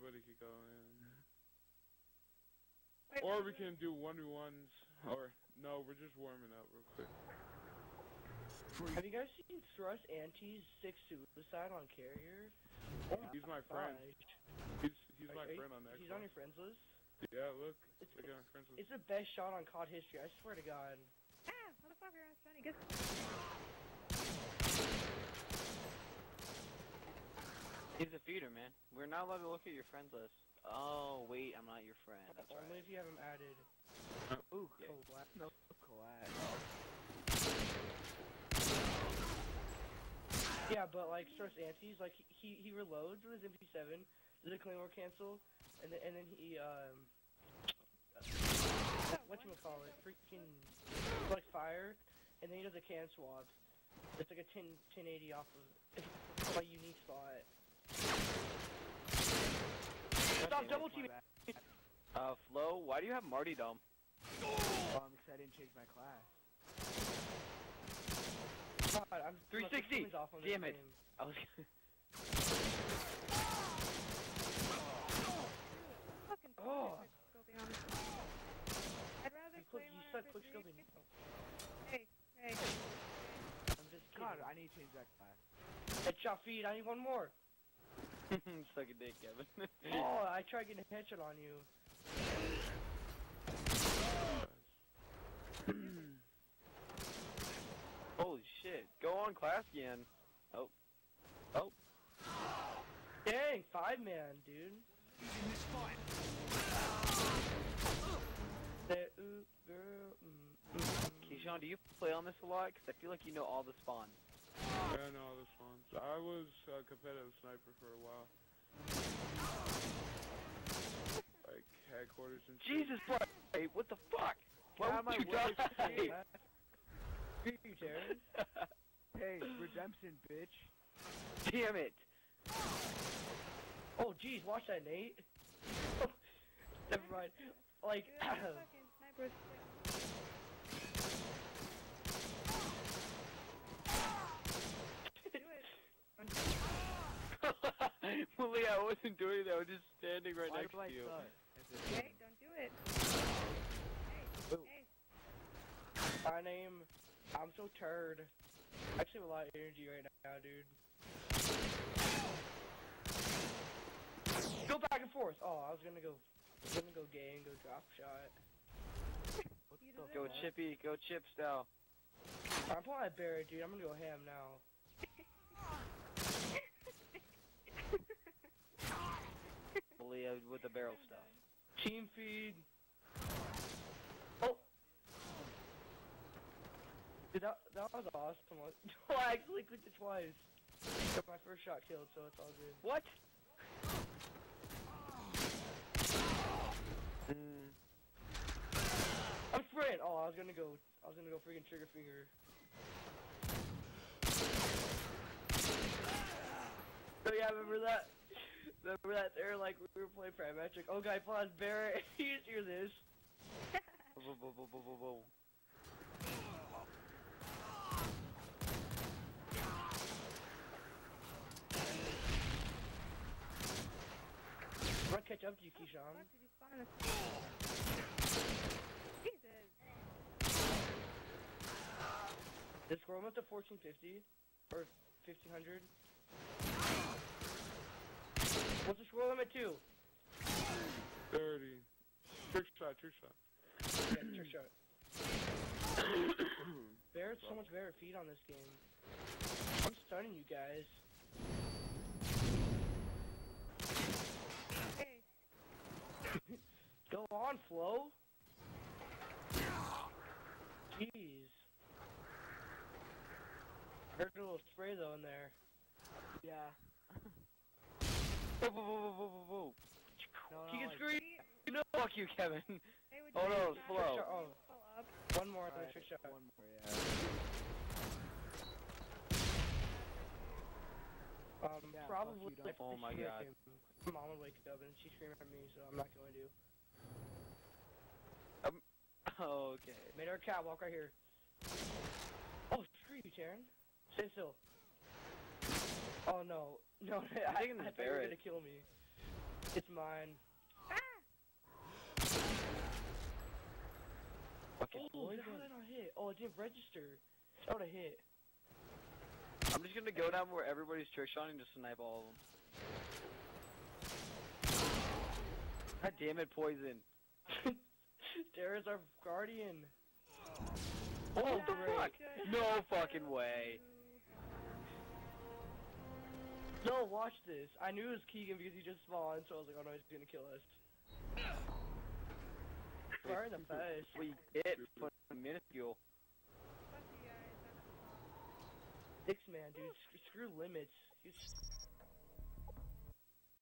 everybody could go in. Wait, Or we can do one v ones. Or no, we're just warming up real quick. Have you guys seen Thrust Anti's Six Suicide on Carrier? Oh He's my friend. gosh. He's he's my you- friend on the He's Xbox. on your friends list? Yeah, look. It's, Look at my friends list. it's the best shot on COD history, I swear to God. Ah, motherfucker, I was trying to get. He's a feeder, man. We're not allowed to look at your friends list. Oh, wait, I'm not your friend. That's Only right. if you have him added. Ooh, Yeah. collab. No, collab. Yeah, but like Source Anti's, like he he reloads with his MP7, does a claymore cancel, and then and then he um what you call it, freaking like fire, and then he does a can swap. It's like a 10 1080 off of it's a unique spot. Stop double teaming. Uh, Flow, why do you have Martyrdom? Oh, I'm excited to change my class. God, I'm 360. performance off on this Damn it. game. I was. Fucking Oh. quick scoping on this. I'd rather You play click, you one suck quick scoping. Hey, hey. I'm just kidding. God, I need to change that class. Headshot feed. I need one more. Suck a dick, Kevin. Oh, I tried getting a headshot on you. Holy shit. Go on class again. Oh. Oh. Dang, five man, dude. Say, ooh, girl, mm, mm. Keyshawn, do you play on this a lot? Because I feel like you know all the spawns. Yeah, I know all the spawns. I was a competitive sniper for a while. Like headquarters and shit. Jesus, bro. Hey, what the fuck? Why would you my way, die? shit. Screw you, Jared. Hey, redemption, bitch. Damn it. Oh, jeez, watch that, Nate. Never mind. Like, Dude, that fucking sniper was sick. Do it. Malia, I wasn't doing that. I was just standing right Why next do I to you. suck at this Hey, don't do it. Ooh. Hey, hey. my name, I'm so turd. I actually have a lot of energy right now, dude. Go back and forth. Oh, I was gonna go, I was gonna go gay and go drop shot. What You the deserve Go. Chippy, go Chip style. I'm pulling that Barrett, dude. I'm gonna go ham now. Malia with the barrel stuff. Team feed. Oh. Dude, that, that was awesome. Oh, I actually clicked it twice. Got my first shot killed, so it's all good. What? Mm, I'm spraying. Oh, I was gonna go. I was gonna go freaking trigger finger. Oh yeah, remember that? Remember that? There, like we were playing Parametric. Oh, guy, pause Barrett. you just hear this? bo- bo. I'm gonna catch up to you, Keyshawn. Fuck, did you spawn in a Jesus. Just scroll up to 1450 or 1500. The scroll 30. Trick shot, trick shot. Yeah, trick shot. Barrett's so much better feet on this game. I'm stunning you guys. Hey, Go on, Flow. Jeez. There's a little spray though in there. Yeah. Bo- bo- bo- bo- bo- bo- bo. No, no, He can like. No, fuck you, Kevin. hey, Oh, you no, mind it's if Flow. I Trick shot, oh, one more on the alright, shot. One more, yeah. Um, Yeah, probably. you, don't- Oh my God. him. My mom would wake up and she'd scream at me, so I'm not going to. Oh, okay. Made her a catwalk right here. Oh, screw you, Taryn. Stay still. Oh no, no, I, taking I this thought you were gonna kill me. It's mine. Ah! Fucking Oh, Poizon. how did I not hit? Oh, it didn't register. That would have hit. I'm just gonna go down where everybody's trick shotting to snipe all of them. God damn it, Poizon. there is our guardian. Oh, what the fuck? No fucking way. No, watch this. I knew it was Keegan because he just spawned, so I was like, oh no, he's gonna kill us. Fire in the face. What you get for a minuscule. Fuck you guys. Six man, dude. Sc- Screw limits. He's